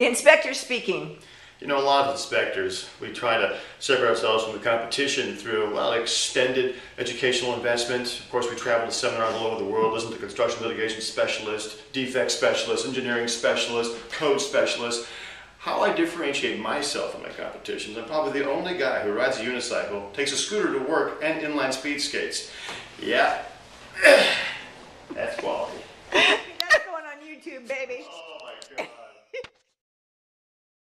Inspector speaking. You know, a lot of inspectors, we try to separate ourselves from the competition through well, extended educational investment. Of course, we travel to seminars all over the world, listen to construction litigation specialist, defect specialist, engineering specialist, code specialist. How I differentiate myself from my competition I'm probably the only guy who rides a unicycle, takes a scooter to work, and inline speed skates. Yeah, that's quality. That's going on YouTube, baby. Oh,